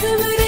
Thank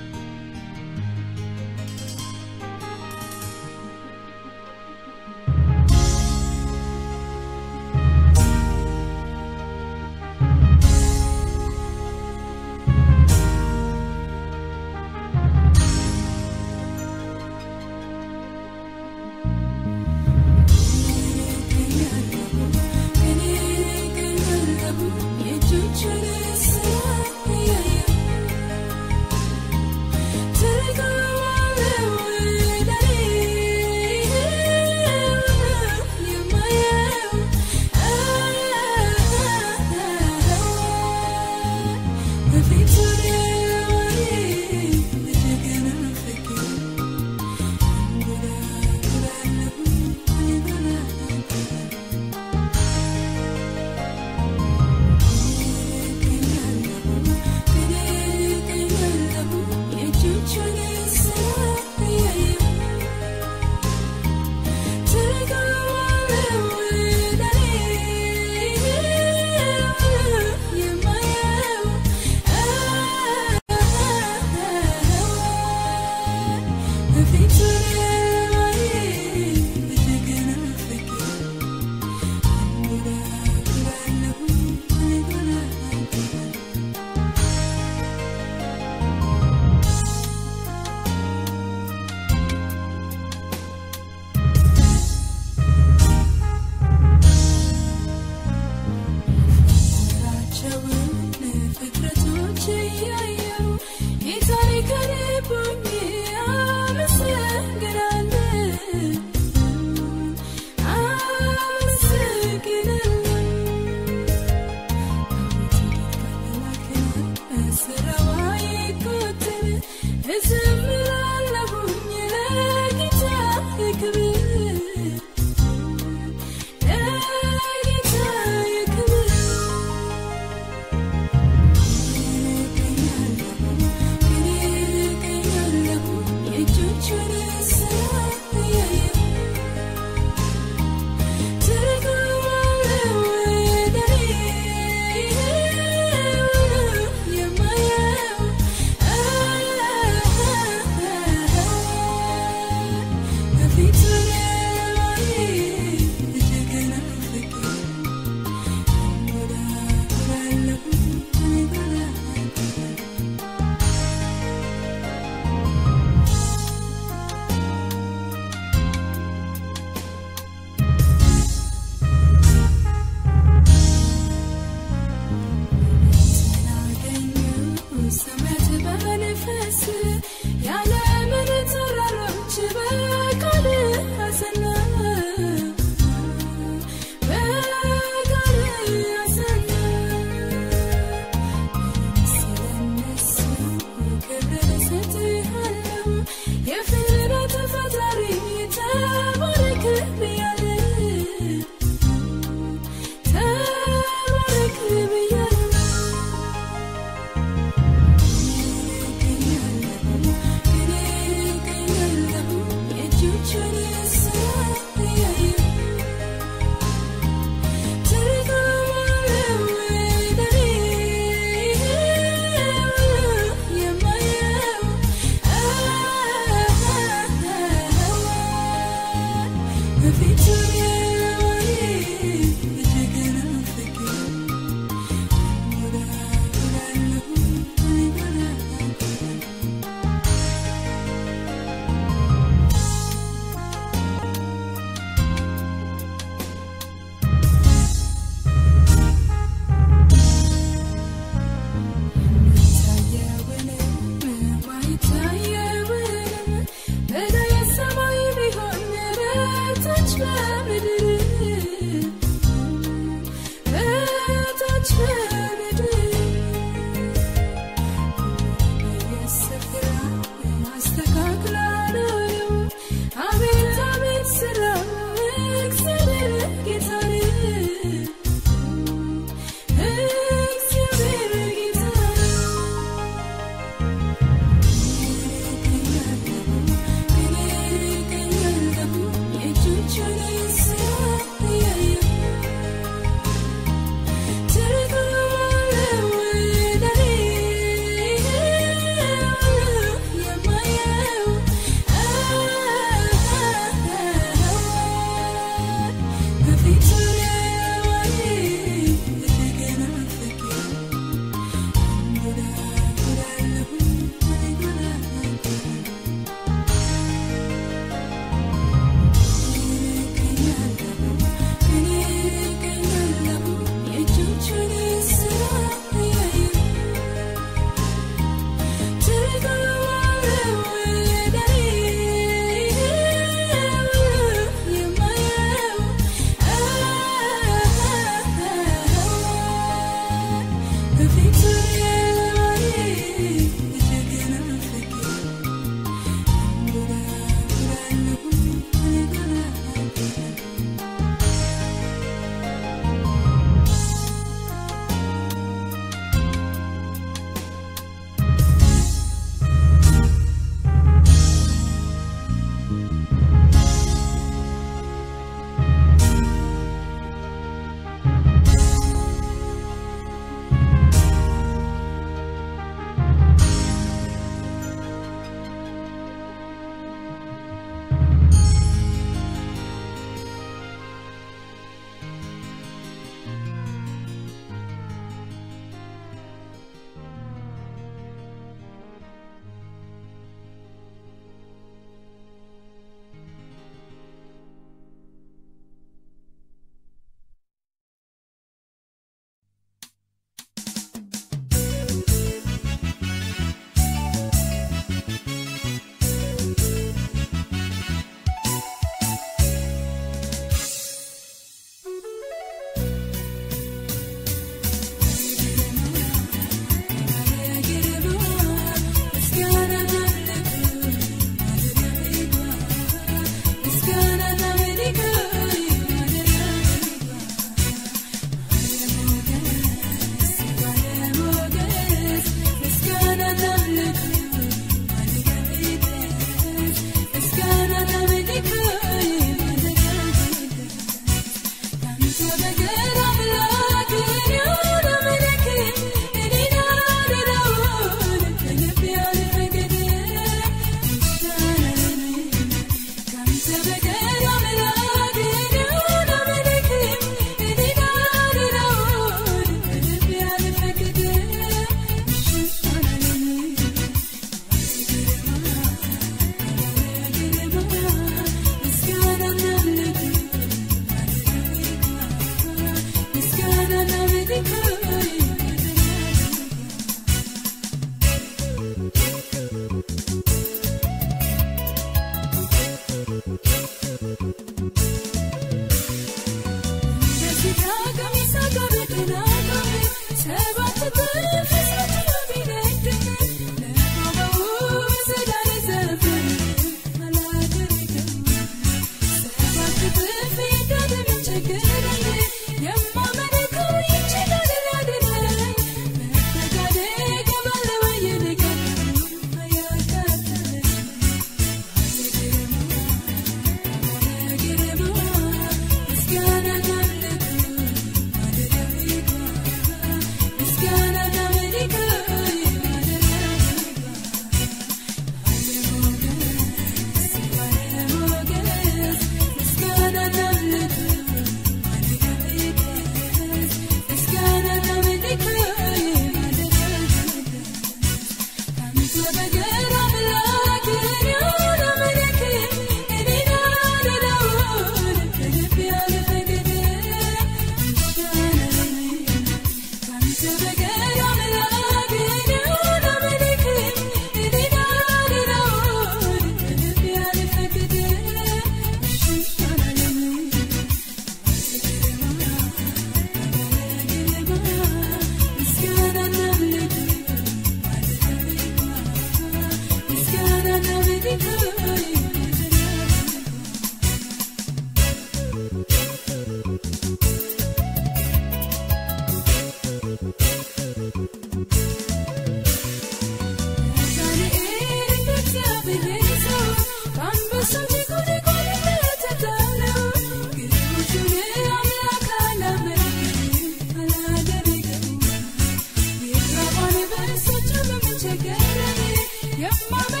Thank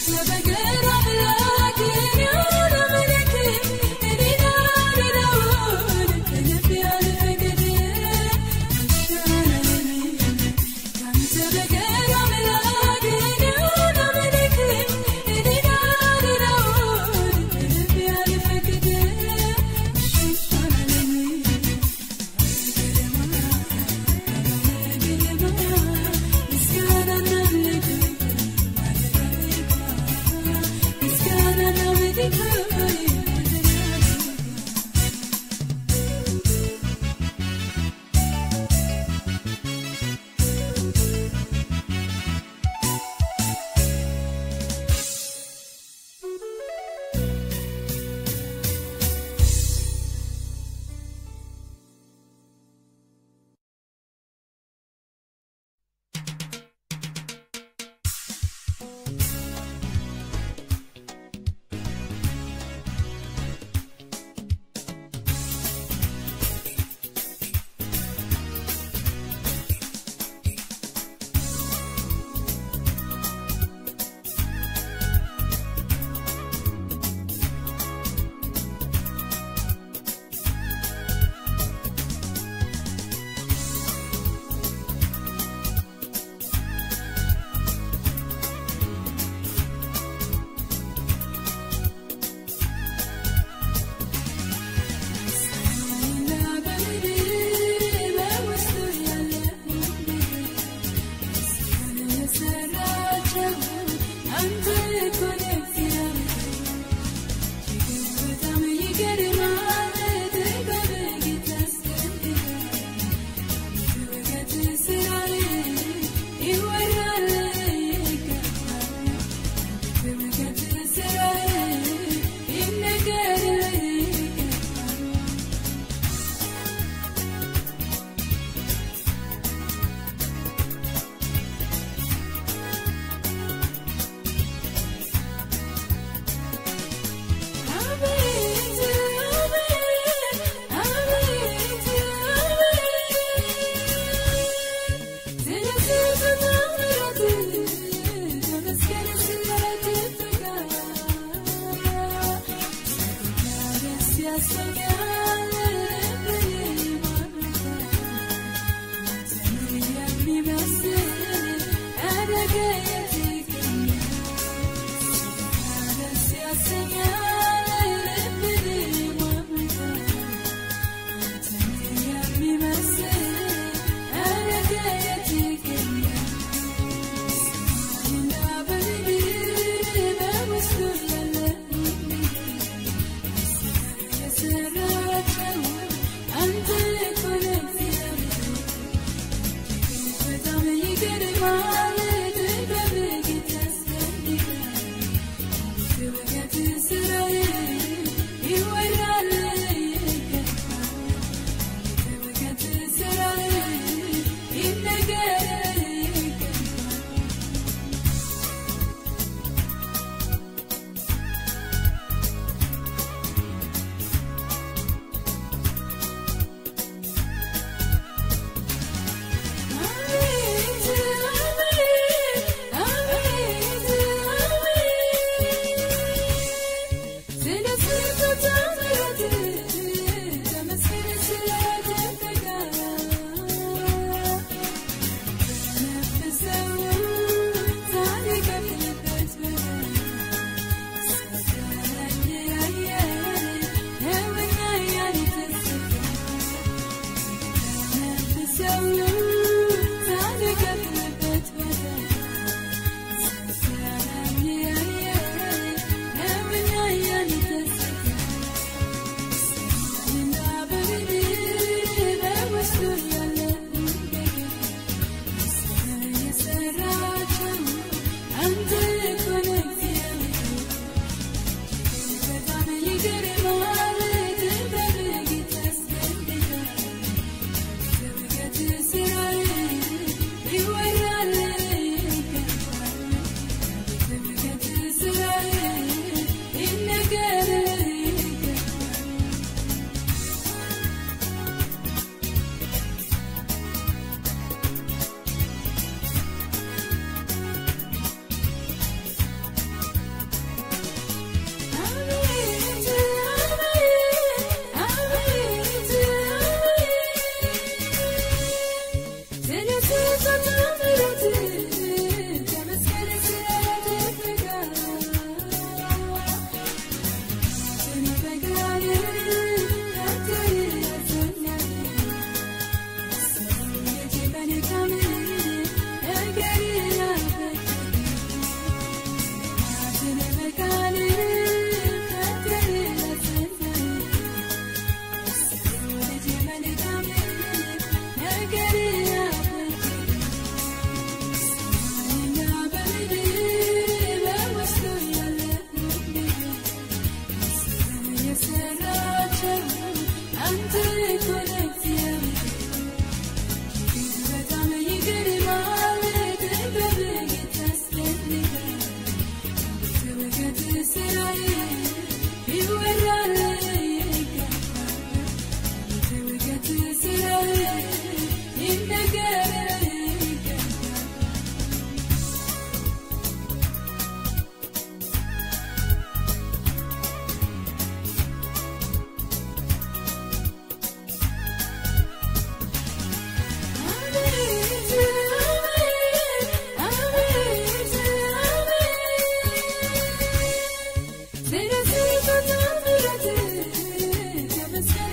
Have a good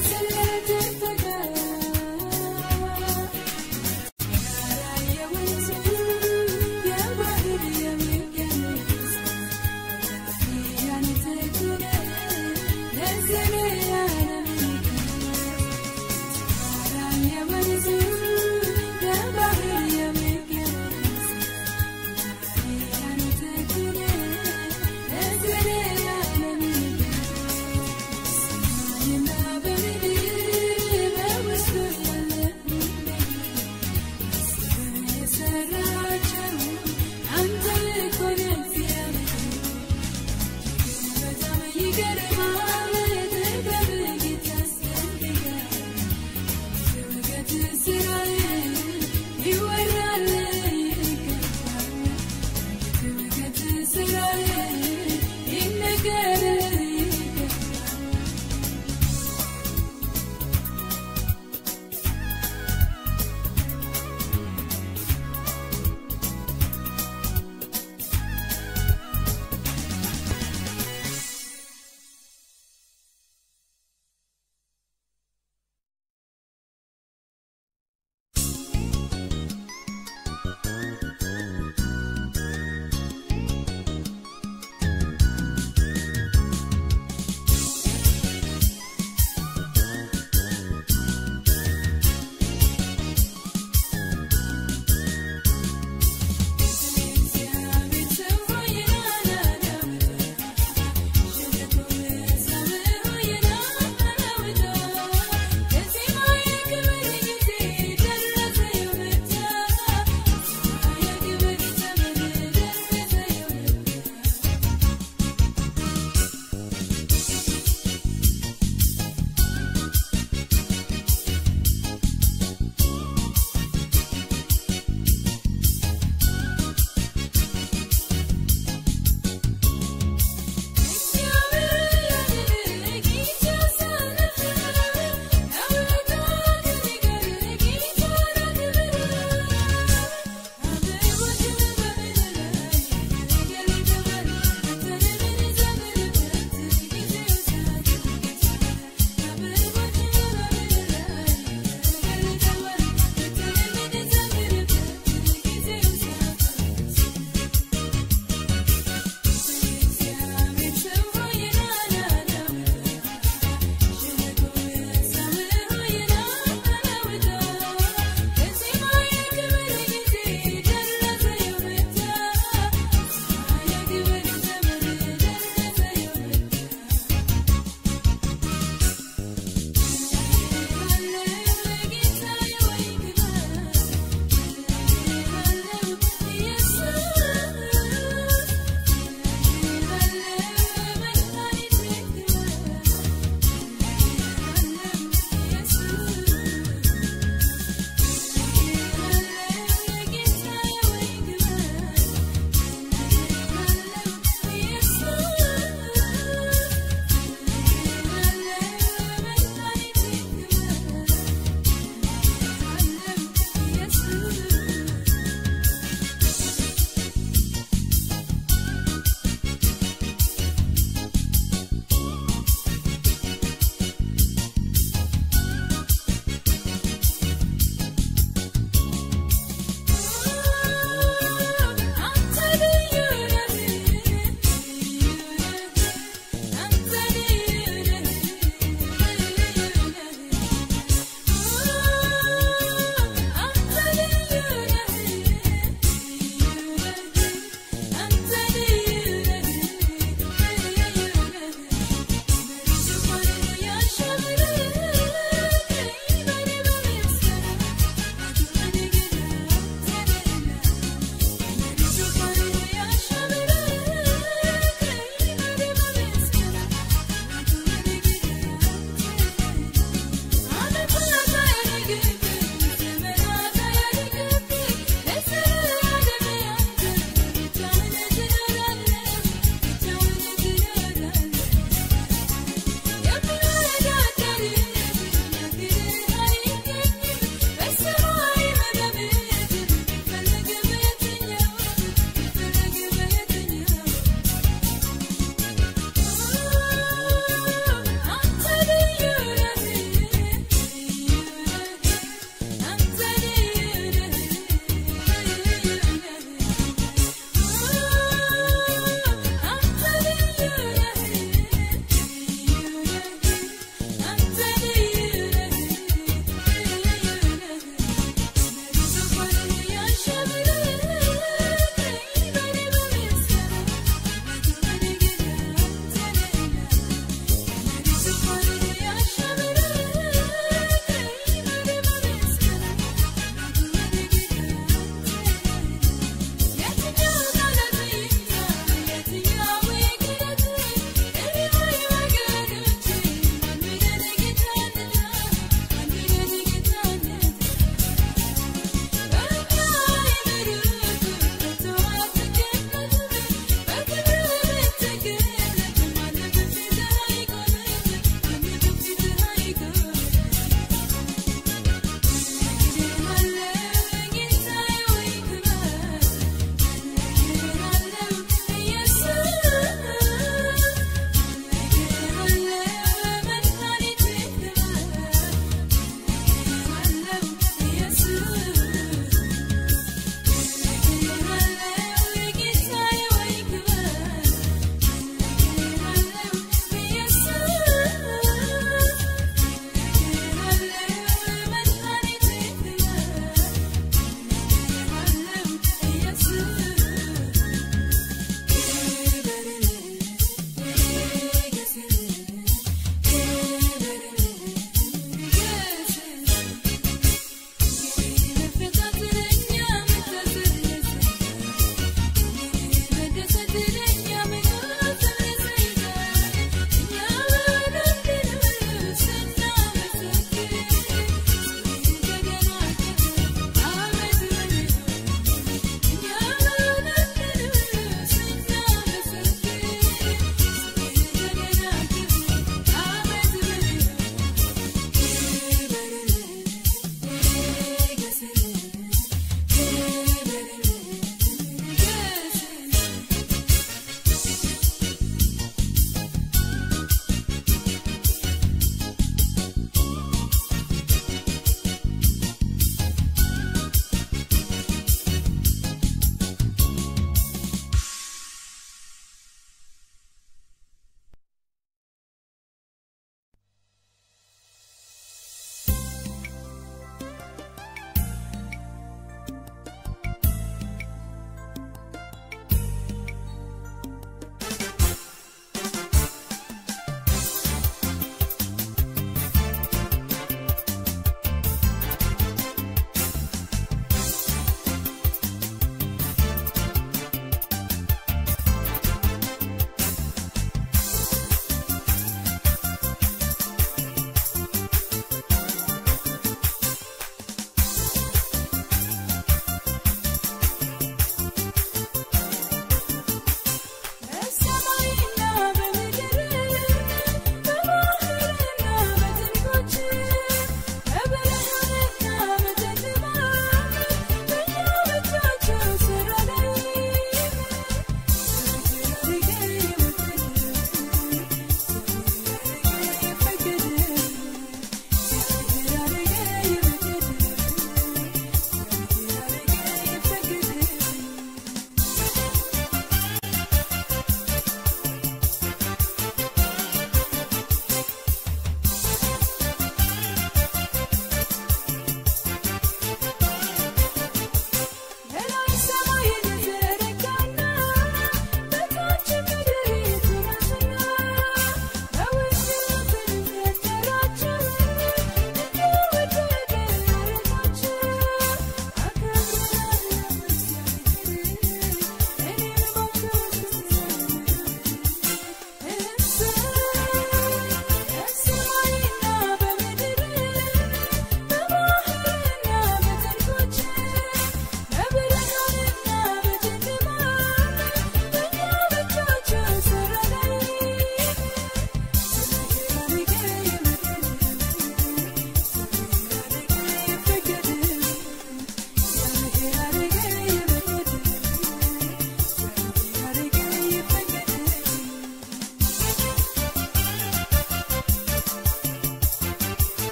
Listen.